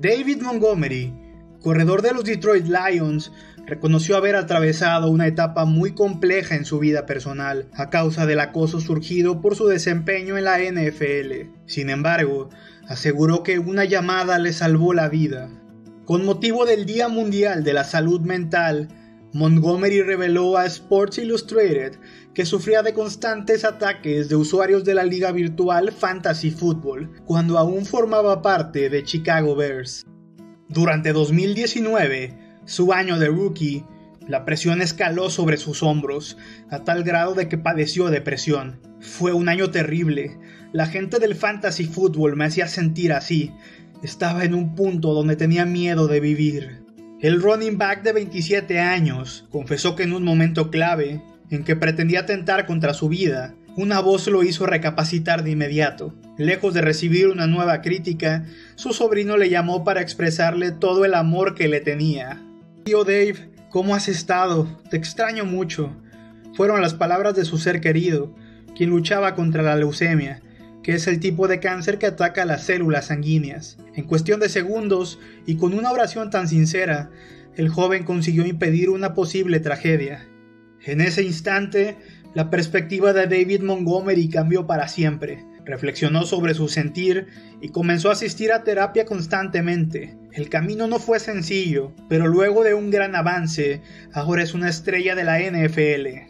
David Montgomery, corredor de los Detroit Lions, reconoció haber atravesado una etapa muy compleja en su vida personal a causa del acoso surgido por su desempeño en la NFL. Sin embargo, aseguró que una llamada le salvó la vida. Con motivo del Día Mundial de la Salud Mental, Montgomery reveló a Sports Illustrated que sufría de constantes ataques de usuarios de la liga virtual Fantasy Football cuando aún formaba parte de Chicago Bears. Durante 2019, su año de rookie, la presión escaló sobre sus hombros, a tal grado de que padeció depresión. Fue un año terrible. La gente del fantasy football me hacía sentir así. Estaba en un punto donde tenía miedo de vivir. El running back de 27 años confesó que en un momento clave, en que pretendía atentar contra su vida, una voz lo hizo recapacitar de inmediato. Lejos de recibir una nueva crítica, su sobrino le llamó para expresarle todo el amor que le tenía. Tío Dave, ¿cómo has estado? Te extraño mucho. Fueron las palabras de su ser querido, quien luchaba contra la leucemia, que es el tipo de cáncer que ataca las células sanguíneas. En cuestión de segundos, y con una oración tan sincera, el joven consiguió impedir una posible tragedia. En ese instante, la perspectiva de David Montgomery cambió para siempre. Reflexionó sobre su sentir y comenzó a asistir a terapia constantemente. El camino no fue sencillo, pero luego de un gran avance, ahora es una estrella de la NFL.